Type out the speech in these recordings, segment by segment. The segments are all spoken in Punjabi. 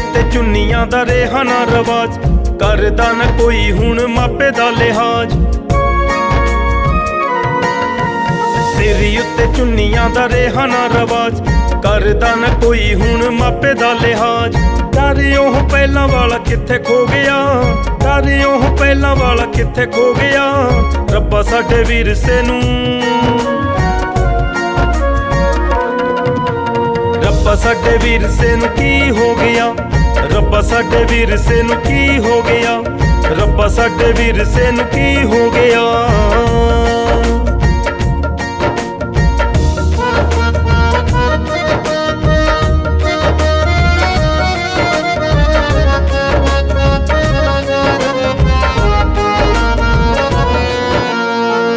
ਉੱਤੇ ਚੁੰਨੀਆਂ ਦਾ ਰੇਹਾ ਰਵਾਜ। ਕਰਦਾ ਨਾ ਕੋਈ ਹੁਣ ਮਾਪੇ ਦਾ ਲਿਹਾਜ਼। ਸਿਰੀ ਉੱਤੇ ਚੁੰਨੀਆਂ ਦਾ ਰੇਹਾ ਰਵਾਜ। ਕਰਦਾ ਨਾ ਕੋਈ ਹੁਣ ਮਾਪੇ ਦਾ ਲਿਹਾਜ਼। ਡਰ ਉਹ ਪਹਿਲਾਂ ਵਾਲਾ ਕਿੱਥੇ ਖੋ ਗਿਆ? ਡਰ ਉਹ ਪਹਿਲਾਂ ਵਾਲਾ ਕਿੱਥੇ ਖੋ ਗਿਆ? ਰੱਬਾ ਸਾਡੇ ਵਿਰਸੇ ਨੂੰ ਰੱਬਾ ਸਾਡੇ ਵਿਰਸੇ ਨੂੰ ਕੀ ਹੋ ਗਿਆ? ਰੱਬਾ ਸਾਡੇ ਵਿਰਸੇ ਨੂੰ ਕੀ ਹੋ ਗਿਆ? ਰੱਬਾ ਸਾਡੇ ਵਿਰਸੇ ਨੂੰ ਕੀ ਹੋ ਗਿਆ?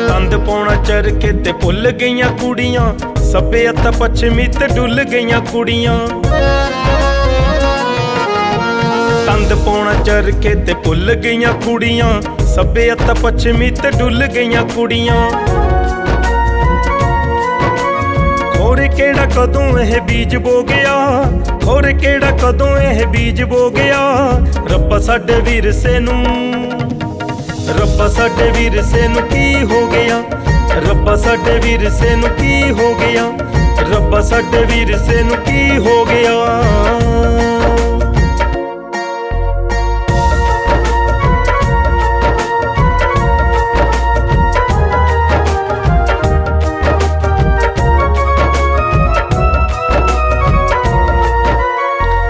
ਤੰਦ ਪਾਉਣਾ ਚਰਖੇ ਤੇ ਭੁੱਲ ਗਈਆਂ ਕੁੜੀਆਂ। ਸੱਭੇ ਅਤੇ ਪੱਛਮੀ ਤੇ ਡੁੱਲ ਗਈਆਂ ਕੁੜੀਆਂ। ਤੰਦ ਪਾਉਣਾ ਚਰਖੇ ਤੇ ਭੁੱਲ ਗਈਆਂ ਕੁੜੀਆਂ। ਸੱਭੇ ਅਤੇ ਪੱਛਮੀ ਤੇ ਡੁੱਲ ਗਈਆਂ ਕੁੜੀਆਂ। ਖੋਰੇ ਕਿਹੜਾ ਕਦੋਂ ਇਹ ਬੀਜ ਬੋ ਗਿਆ? ਹੋਰ ਕਿਹੜਾ ਕਦੋਂ ਇਹ ਬੀਜ ਬੋ ਗਿਆ? ਰੱਬ ਸਾਡੇ ਵਿਰਸੇ ਨੂੰ ਰੱਬ ਸਾਡੇ ਵਿਰਸੇ ਨੂੰ ਕੀ ਹੋ ਗਿਆ? ਰੱਬਾ ਸਾਡੇ ਵਿਰਸੇ ਨੂੰ ਕੀ ਹੋ ਗਿਆ? ਰੱਬਾ ਸਾਡੇ ਵਿਰਸੇ ਨੂੰ ਕੀ ਹੋ ਗਿਆ?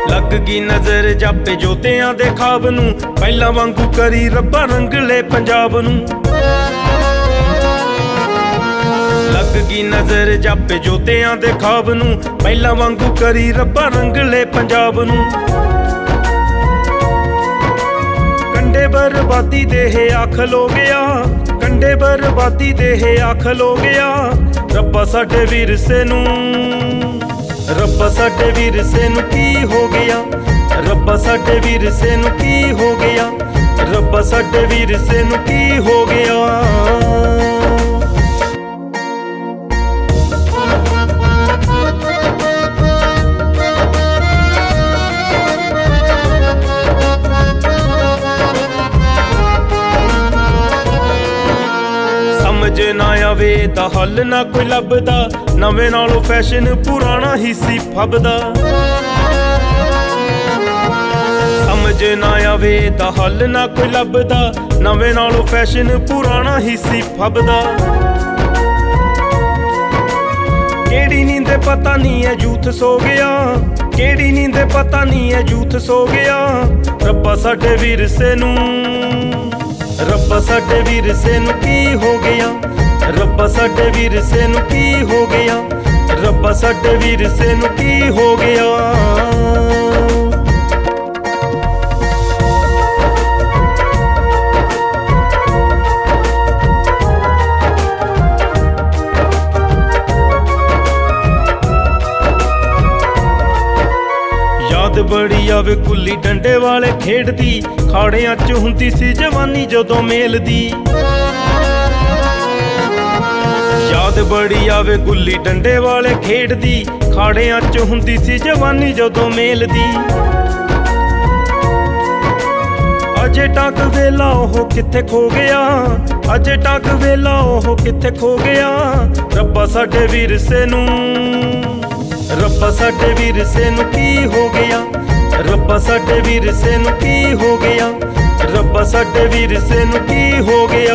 ਲੱਗ ਗਈ ਨਜ਼ਰ ਜਾਪੇ ਜੋਤਿਆਂ ਦੇ ਖਾਬ ਨੂੰ। ਪਹਿਲਾਂ ਵਾਂਗੂ ਕਰੀ ਰੱਬਾ ਰੰਗਲੇ ਪੰਜਾਬ ਨੂੰ। ਲੱਗ ਗਈ ਨਜ਼ਰ ਜਾਪੇ ਜੋਤਿਆਂ ਦੇ ਖਾਬ ਨੂੰ। ਪਹਿਲਾਂ ਵਾਂਗੂ ਕਰੀ ਰੱਬਾ ਰੰਗਲੇ ਪੰਜਾਬ ਨੂੰ। ਕੰਡੇ ਬਰਬਾਦੀ ਦੇ ਇਹ ਅੱਖ ਲੋ ਗਿਆ। ਕੰਡੇ ਬਰਬਾਦੀ ਦੇ ਇਹ ਅੱਖ ਲੋ ਗਿਆ। ਰੱਬਾ ਸਾਡੇ ਵਿਰਸੇ ਨੂੰ। ਰੱਬਾ ਸਾਡੇ ਵਿਰਸੇ ਨੂੰ ਕੀ ਹੋ ਗਿਆ? ਰੱਬਾ ਸਾਡੇ ਵਿਰਸੇ ਨੂੰ ਕੀ ਹੋ ਗਿਆ? ਰੱਬਾ ਸਾਡੇ ਵਿਰਸੇ ਨੂੰ ਕੀ ਹੋ ਗਿਆ? ਸਮਝ ਨਾ ਆਵੇ ਤਾਂ ਹੱਲ ਨਾ ਕੋਈ ਲੱਭਦਾ। ਨਵੇਂ ਨਾਲੋਂ ਫੈਸ਼ਨ ਪੁਰਾਣਾ ਹੀ ਸੀ ਫੱਬਦਾ। ਸਮਝ ਨਾ ਆਵੇ ਤਾਂ ਹੱਲ ਨਾ ਕੋਈ ਲੱਭਦਾ। ਨਵੇਂ ਨਾਲੋਂ ਫੈਸ਼ਨ ਪੁਰਾਣਾ ਹੀ ਸੀ ਫੱਬਦਾ। ਕਿਹੜੀ ਨੀਂਦ ਪਤਾ ਨਹੀਂ ਐ ਜੂਥ ਸੋ ਗਿਆ। ਕਿਹੜੀ ਨੀਂਦ ਪਤਾ ਨਹੀਂ ਐ ਜੂਥ ਸੋ ਗਿਆ। ਰੱਬਾ ਸਾਡੇ ਵਿਰਸੇ ਨੂੰ ਰੱਬਾ ਸਾਡੇ ਵਿਰਸੇ ਨੂੰ ਕੀ ਹੋ ਗਿਆ? ਰੱਬਾ ਸਾਡੇ ਵਿਰਸੇ ਨੂੰ ਕੀ ਹੋ ਗਿਆ? ਰੱਬਾ ਸਾਡੇ ਵਿਰਸੇ ਨੂੰ ਕੀ ਹੋ ਗਿਆ? ਬੜੀ ਆਵੇ ਕੁੱਲੀ ਡੰਡੇ ਵਾਲੇ ਖੇਡਦੀ। ਖਾੜਿਆਂ 'ਚ ਹੁੰਦੀ ਸੀ ਜਵਾਨੀ ਜਦੋਂ ਮੇਲਦੀ। ਯਾਦ ਬੜੀ ਆਵੇ ਗੁੱਲੀ ਡੰਡੇ ਵਾਲੇ ਖੇਡਦੀ। ਖਾੜਿਆਂ 'ਚ ਹੁੰਦੀ ਸੀ ਜਵਾਨੀ ਜਦੋਂ ਮੇਲਦੀ। ਅਜੇ ਟੱਕ ਵੇਲਾ ਉਹ ਕਿੱਥੇ ਖੋ ਗਿਆ? ਅਜੇ ਟੱਕ ਵੇਲਾ ਉਹ ਕਿੱਥੇ ਖੋ ਗਿਆ? ਰੱਬਾ ਸਾਡੇ ਵਿਰਸੇ ਨੂੰ ਰੱਬਾ ਸਾਡੇ ਵਿਰਸੇ ਨੂੰ ਕੀ ਹੋ ਗਿਆ? ਰੱਬਾ ਸਾਡੇ ਵਿਰਸੇ ਨੂੰ ਕੀ ਹੋ ਗਿਆ? ਰੱਬਾ ਸਾਡੇ ਵਿਰਸੇ ਨੂੰ ਕੀ ਹੋ ਗਿਆ?